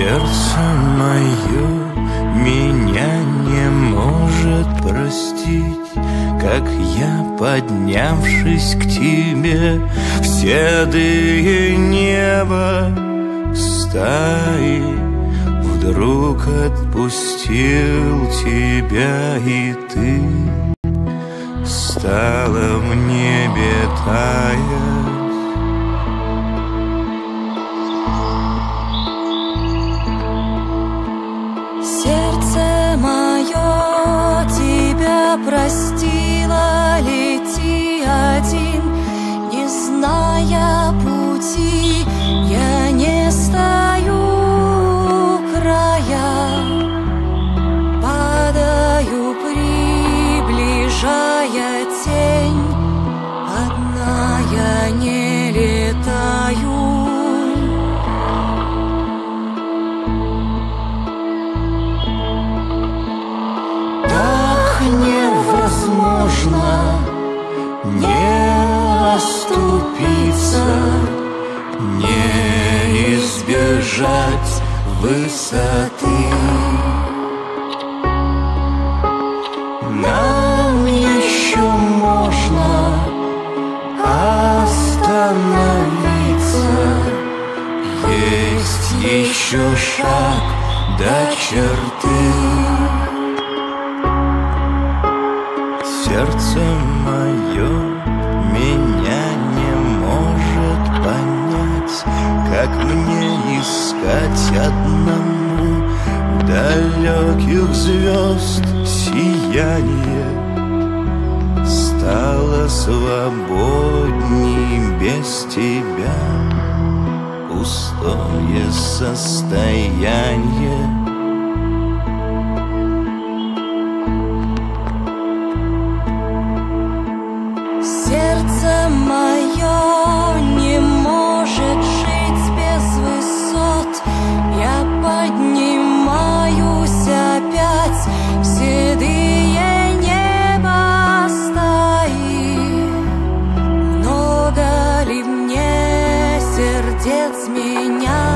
Сердце мое меня не может простить Как я, поднявшись к тебе все седые неба стаи Вдруг отпустил тебя и ты Стала мне бедая тебя простило, лети один, не зная избежать высоты. Нам еще можно остановиться, есть еще шаг до черты. Сердце мое меня не может понять, Как мне искать одному далеких звезд сияние. Стало свободней без тебя. Пустое состояние сердец менять?